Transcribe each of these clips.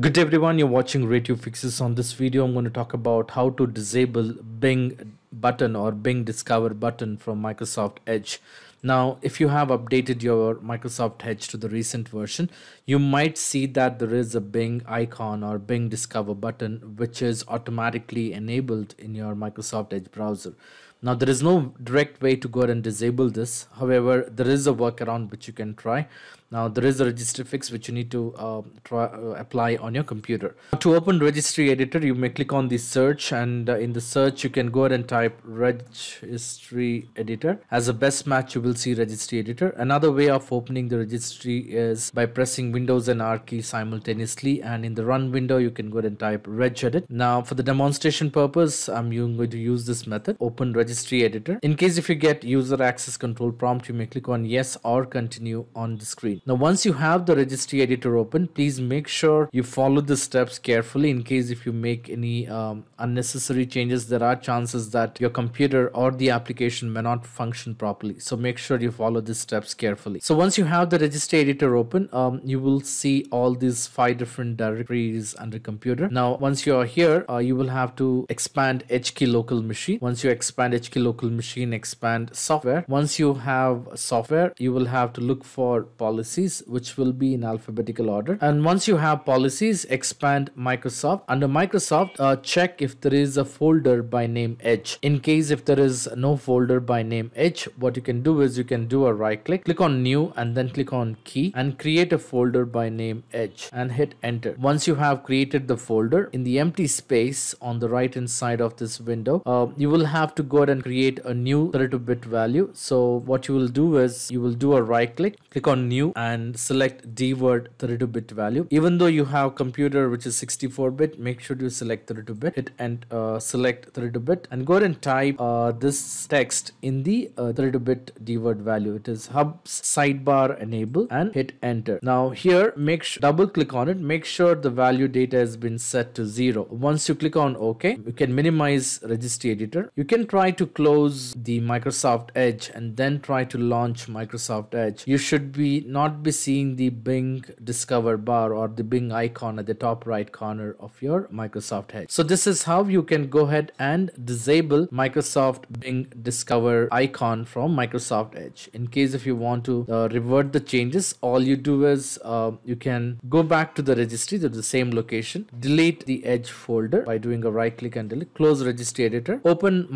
Good day everyone, you're watching Ray Tube Fixes. On this video, I'm going to talk about how to disable Bing button or Bing Discover button from Microsoft Edge. Now, if you have updated your Microsoft Edge to the recent version, you might see that there is a Bing icon or Bing Discover button which is automatically enabled in your Microsoft Edge browser. Now, there is no direct way to go ahead and disable this. However, there is a workaround which you can try. Now there is a registry fix which you need to uh, try, uh, apply on your computer. To open registry editor you may click on the search and uh, in the search you can go ahead and type registry editor. As a best match you will see registry editor. Another way of opening the registry is by pressing windows and R key simultaneously and in the run window you can go ahead and type regedit. Now for the demonstration purpose I'm going to use this method open registry editor. In case if you get user access control prompt you may click on yes or continue on the screen. Now once you have the registry editor open, please make sure you follow the steps carefully in case if you make any um, unnecessary changes, there are chances that your computer or the application may not function properly. So make sure you follow these steps carefully. So once you have the registry editor open, um, you will see all these five different directories under computer. Now once you are here, uh, you will have to expand HKey local machine. Once you expand HKey local machine, expand software. Once you have software, you will have to look for policies which will be in alphabetical order. And once you have policies expand Microsoft. Under Microsoft uh, check if there is a folder by name Edge. In case if there is no folder by name Edge what you can do is you can do a right click click on new and then click on key and create a folder by name Edge and hit enter. Once you have created the folder in the empty space on the right hand side of this window uh, you will have to go and create a new 32-bit value so what you will do is you will do a right click click on new and select dword 32-bit value. Even though you have computer which is 64-bit, make sure you select 32-bit, hit and uh, select 32-bit and go ahead and type uh, this text in the 32-bit uh, dword value. It is hubs sidebar enable and hit enter. Now here, make sure double click on it, make sure the value data has been set to zero. Once you click on OK, you can minimize registry editor. You can try to close the Microsoft Edge and then try to launch Microsoft Edge. You should be not be seeing the Bing Discover bar or the Bing icon at the top right corner of your Microsoft Edge. So this is how you can go ahead and disable Microsoft Bing Discover icon from Microsoft Edge. In case if you want to uh, revert the changes, all you do is uh, you can go back to the registry to the same location, delete the Edge folder by doing a right click and delete, close registry editor, open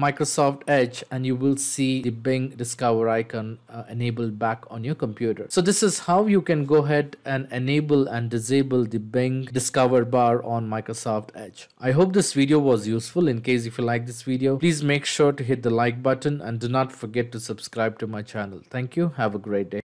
Microsoft Edge and you will see the Bing Discover icon uh, enabled back on your computer. So this is how you can go ahead and enable and disable the Bing Discover bar on Microsoft Edge. I hope this video was useful. In case if you like this video, please make sure to hit the like button and do not forget to subscribe to my channel. Thank you. Have a great day.